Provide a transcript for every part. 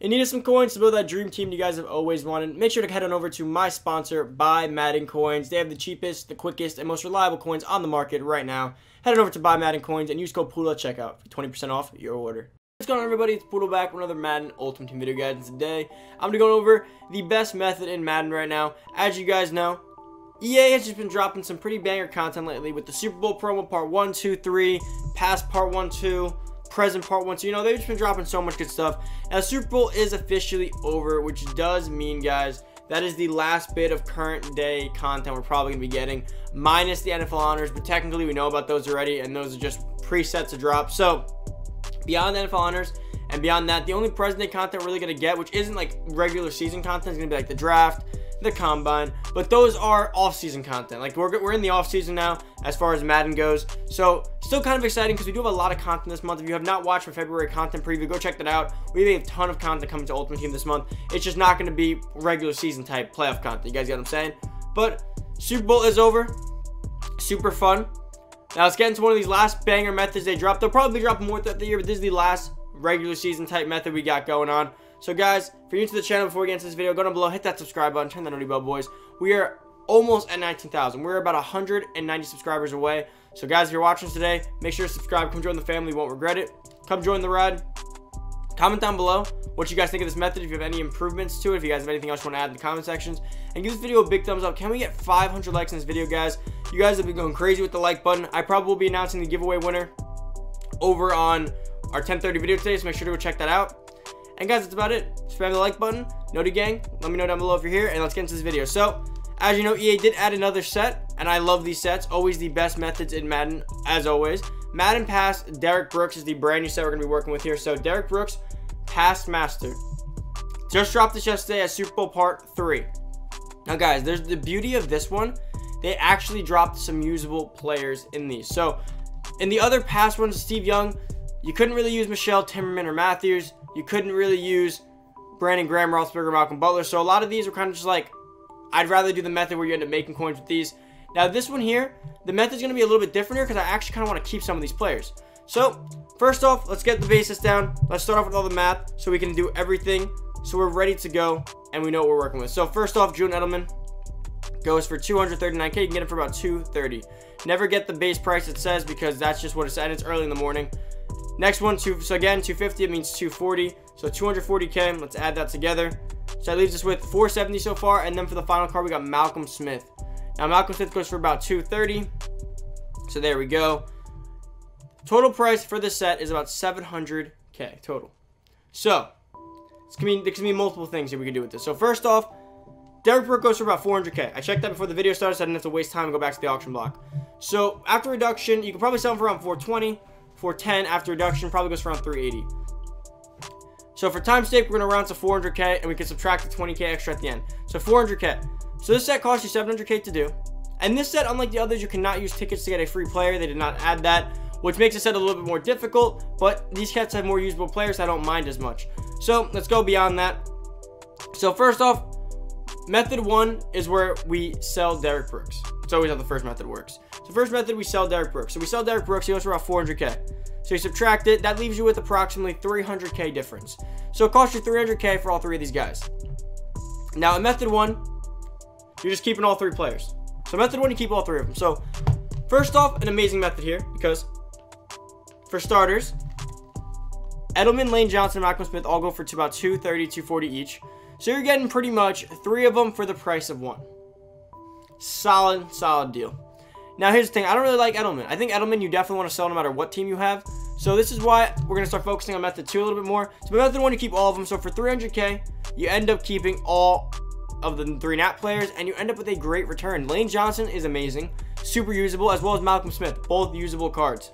and needed some coins to build that dream team you guys have always wanted, make sure to head on over to my sponsor, Buy Madden Coins. They have the cheapest, the quickest, and most reliable coins on the market right now. Head on over to Buy Madden Coins and use code Poodle at checkout for 20% off your order. What's going on everybody, it's Poodle back with another Madden Ultimate Team video guys, and today I'm going to go over the best method in Madden right now. As you guys know, EA has just been dropping some pretty banger content lately with the Super Bowl promo part 1, 2, 3, past part 1, 2, present part one. So, you know, they've just been dropping so much good stuff. Now, Super Bowl is officially over, which does mean, guys, that is the last bit of current day content we're probably going to be getting, minus the NFL honors. But technically, we know about those already, and those are just presets to drop. So, beyond the NFL honors, and beyond that, the only present day content we're really going to get, which isn't like regular season content, is going to be like the draft, the combine, but those are off-season content. Like we're, we're in the off-season now as far as Madden goes. So still kind of exciting because we do have a lot of content this month. If you have not watched my February content preview, go check that out. We have a ton of content coming to Ultimate Team this month. It's just not going to be regular season type playoff content. You guys get what I'm saying? But Super Bowl is over. Super fun. Now let's get into one of these last banger methods they dropped. They'll probably drop more throughout the year, but this is the last regular season type method we got going on. So guys, if you're new to the channel before we get into this video, go down below, hit that subscribe button, turn that noty bell, boys. We are almost at 19,000. We're about 190 subscribers away. So guys, if you're watching today, make sure to subscribe. Come join the family. You won't regret it. Come join the ride. Comment down below what you guys think of this method. If you have any improvements to it, if you guys have anything else you want to add in the comment sections. And give this video a big thumbs up. Can we get 500 likes in this video, guys? You guys have been going crazy with the like button. I probably will be announcing the giveaway winner over on our 1030 video today, so make sure to go check that out. And guys, that's about it. Spam the like button. Noti gang, let me know down below if you're here, and let's get into this video. So, as you know, EA did add another set, and I love these sets. Always the best methods in Madden, as always. Madden Pass, Derrick Brooks is the brand new set we're going to be working with here. So, Derrick Brooks, Pass Master. Just dropped this yesterday as Super Bowl Part 3. Now, guys, there's the beauty of this one. They actually dropped some usable players in these. So, in the other pass ones, Steve Young, you couldn't really use Michelle, Timmerman, or Matthews you couldn't really use Brandon Graham, Roethlisberger, Malcolm Butler. So a lot of these were kind of just like, I'd rather do the method where you end up making coins with these. Now this one here, the method's going to be a little bit different here because I actually kind of want to keep some of these players. So first off, let's get the basis down. Let's start off with all the math so we can do everything. So we're ready to go and we know what we're working with. So first off, June Edelman goes for 239k. You can get it for about 230. Never get the base price it says because that's just what it said. It's early in the morning. Next one, two, so again, 250, it means 240. So 240K, let's add that together. So that leaves us with 470 so far. And then for the final card, we got Malcolm Smith. Now, Malcolm Smith goes for about 230. So there we go. Total price for this set is about 700K total. So, it's gonna be, there's gonna be multiple things that we can do with this. So first off, Derrick Brooks goes for about 400K. I checked that before the video started, so I didn't have to waste time and go back to the auction block. So after reduction, you can probably sell them for around 420. 410 after reduction probably goes for around 380. So for time's sake, we're going to round to 400k and we can subtract the 20k extra at the end. So 400k. So this set costs you 700k to do. And this set, unlike the others, you cannot use tickets to get a free player. They did not add that, which makes the set a little bit more difficult. But these cats have more usable players, so I don't mind as much. So let's go beyond that. So first off, method one is where we sell Derrick Brooks. It's always how the first method works. So first method, we sell Derrick Brooks. So we sell Derrick Brooks, he goes for about 400k. So you subtract it, that leaves you with approximately 300k difference. So it costs you 300k for all three of these guys. Now in method one, you're just keeping all three players. So method one, you keep all three of them. So first off, an amazing method here because for starters, Edelman, Lane Johnson, Malcolm Smith all go for to about 230, 240 each. So you're getting pretty much three of them for the price of one. Solid, solid deal. Now, here's the thing. I don't really like Edelman. I think Edelman, you definitely want to sell no matter what team you have. So this is why we're going to start focusing on method two a little bit more. So method one, you keep all of them. So for 300K, you end up keeping all of the three nat players, and you end up with a great return. Lane Johnson is amazing, super usable, as well as Malcolm Smith, both usable cards.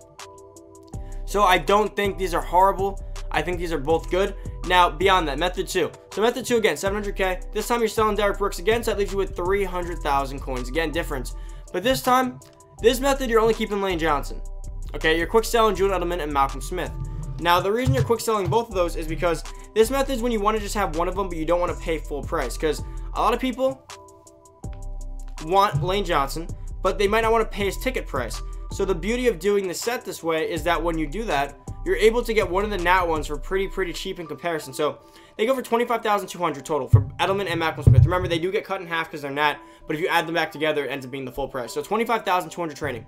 So I don't think these are horrible. I think these are both good. Now, beyond that, method two. So method two, again, 700K. This time you're selling Derrick Brooks again, so that leaves you with 300,000 coins. Again, difference. But this time, this method, you're only keeping Lane Johnson. Okay, you're quick selling Julian Edelman and Malcolm Smith. Now, the reason you're quick selling both of those is because this method is when you want to just have one of them, but you don't want to pay full price. Because a lot of people want Lane Johnson, but they might not want to pay his ticket price. So the beauty of doing the set this way is that when you do that, you're able to get one of the Nat ones for pretty, pretty cheap in comparison. So they go for 25200 total for Edelman and Malcolm Smith. Remember, they do get cut in half because they're Nat, but if you add them back together, it ends up being the full price. So 25200 training.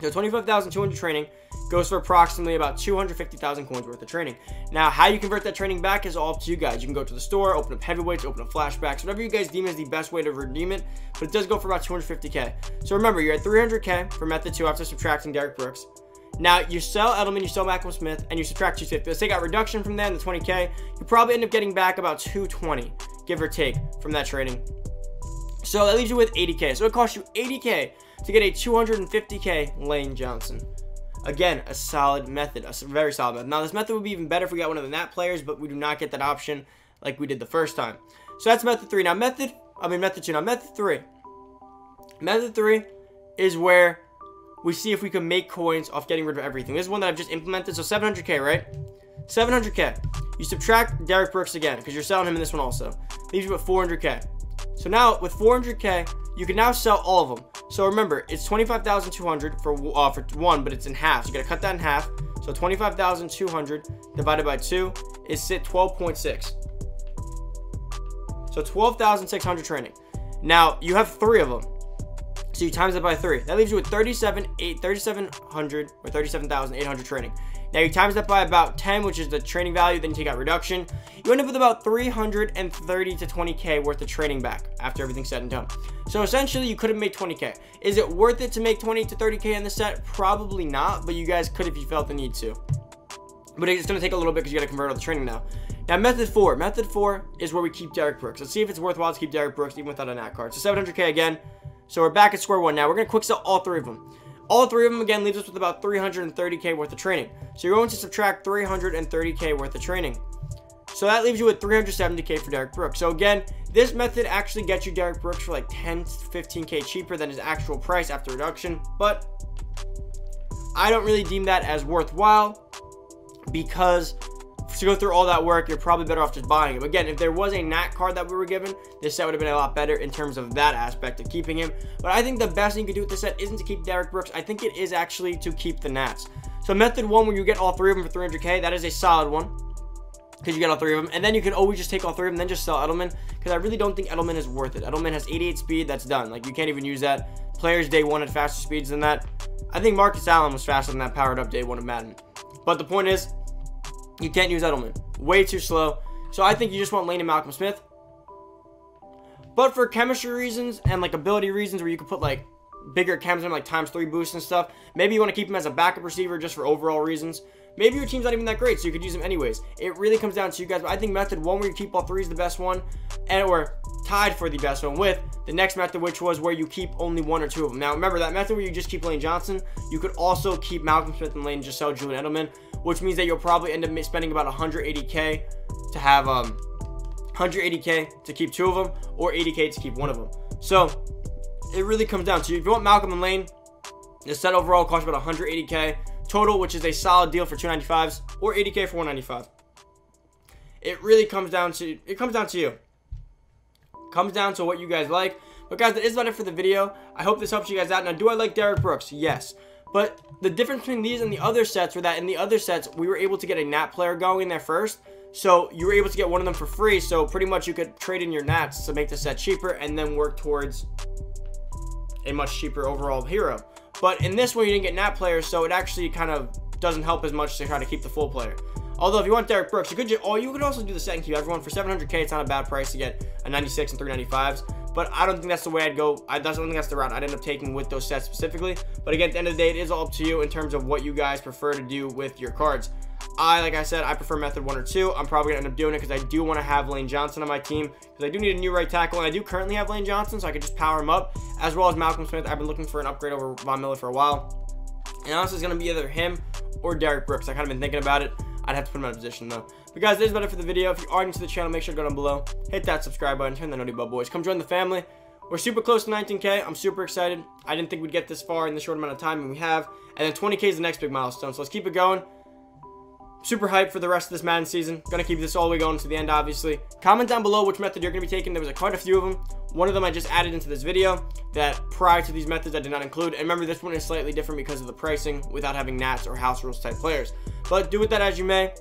So 25,200 training goes for approximately about 250,000 coins worth of training. Now, how you convert that training back is all up to you guys. You can go to the store, open up heavyweights, open up flashbacks, whatever you guys deem is the best way to redeem it, but it does go for about 250k. So remember, you're at 300k for method 2 after subtracting Derrick Brooks. Now, you sell Edelman, you sell Malcolm Smith, and you subtract 250. Let's take out reduction from there, the 20k. You probably end up getting back about 220, give or take, from that trading. So that leaves you with 80k. So it costs you 80k to get a 250k Lane Johnson. Again, a solid method, a very solid method. Now, this method would be even better if we got one of the Nat players, but we do not get that option like we did the first time. So that's method three. Now, method, I mean, method two. Now, method three. Method three is where we see if we can make coins off getting rid of everything. This is one that I've just implemented. So 700k, right? 700k. You subtract Derrick Brooks again because you're selling him in this one also. Leaves you with 400k. So now with 400k, you can now sell all of them. So remember, it's 25,200 for uh, for one, but it's in half. So you gotta cut that in half. So 25,200 divided by two is sit 12.6. So 12,600 training. Now you have three of them. So you times that by three. That leaves you with 37, 8, 3,700 or 37,800 training. Now you times that by about 10, which is the training value, then you take out reduction. You end up with about 330 to 20k worth of training back after everything's said and done. So essentially, you could have made 20k. Is it worth it to make 20 to 30k in the set? Probably not, but you guys could if you felt the need to. But it's going to take a little bit because you got to convert all the training now. Now, method four. Method four is where we keep Derrick Brooks. Let's see if it's worthwhile to keep Derrick Brooks even without a nat card. So 700k again. So we're back at square one now. We're going to quick sell all three of them. All three of them, again, leaves us with about 330k worth of training. So you're going to subtract 330k worth of training. So that leaves you with 370k for Derrick Brooks. So again, this method actually gets you Derrick Brooks for like 10 15k cheaper than his actual price after reduction. But I don't really deem that as worthwhile because to go through all that work, you're probably better off just buying him. Again, if there was a Nat card that we were given, this set would have been a lot better in terms of that aspect of keeping him. But I think the best thing you can do with this set isn't to keep Derrick Brooks. I think it is actually to keep the Nats. So method one, where you get all three of them for 300k, that is a solid one because you get all three of them. And then you can always just take all three of them, then just sell Edelman because I really don't think Edelman is worth it. Edelman has 88 speed, that's done. Like you can't even use that. Players day one at faster speeds than that. I think Marcus Allen was faster than that powered up day one of Madden. But the point is, you can't use Edelman. Way too slow. So I think you just want Lane and Malcolm Smith. But for chemistry reasons and like ability reasons where you could put like bigger chems in like times three boosts and stuff, maybe you want to keep him as a backup receiver just for overall reasons. Maybe your team's not even that great, so you could use them anyways. It really comes down to you guys. But I think method one where you keep all three is the best one, and or tied for the best one with the next method, which was where you keep only one or two of them. Now remember that method where you just keep Lane Johnson, you could also keep Malcolm Smith and Lane just sell Julian Edelman which means that you'll probably end up spending about 180k to have um 180k to keep two of them or 80k to keep one of them. So it really comes down to you. if you want Malcolm and Lane, the set overall costs about 180k total, which is a solid deal for 295s or 80k for 195. It really comes down to it comes down to you. Comes down to what you guys like. But guys, that is about it for the video. I hope this helps you guys out. Now, do I like Derrick Brooks? Yes. But the difference between these and the other sets were that in the other sets, we were able to get a Nat player going in there first. So you were able to get one of them for free. So pretty much you could trade in your Nats to make the set cheaper and then work towards a much cheaper overall hero. But in this one, you didn't get Nat players, so it actually kind of doesn't help as much to try to keep the full player. Although if you want Derrick Brooks, you could just, oh, you could also do the second keep everyone for 700k. It's not a bad price to get a 96 and 395s. But I don't think that's the way I'd go. I don't think that's the route I'd end up taking with those sets specifically. But again, at the end of the day, it is all up to you in terms of what you guys prefer to do with your cards. I, like I said, I prefer method one or two. I'm probably going to end up doing it because I do want to have Lane Johnson on my team because I do need a new right tackle. And I do currently have Lane Johnson, so I could just power him up as well as Malcolm Smith. I've been looking for an upgrade over Von Miller for a while. And honestly, it's going to be either him or Derrick Brooks. I kind of been thinking about it. I'd have to put him out of position though. But guys, that is about it for the video. If you are new to the channel, make sure to go down below, hit that subscribe button, turn that noty bell, boys. Come join the family. We're super close to 19K. I'm super excited. I didn't think we'd get this far in this short amount of time, and we have. And then 20K is the next big milestone. So let's keep it going. Super hyped for the rest of this Madden season. Gonna keep this all the way going to the end, obviously. Comment down below which method you're gonna be taking. There was a, quite a few of them. One of them I just added into this video that prior to these methods I did not include. And remember, this one is slightly different because of the pricing without having Nats or house rules type players. But do with that as you may.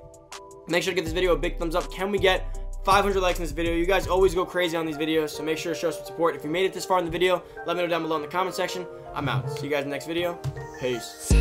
Make sure to give this video a big thumbs up. Can we get 500 likes in this video. You guys always go crazy on these videos, so make sure to show some support. If you made it this far in the video, let me know down below in the comment section. I'm out. See you guys in the next video. Peace.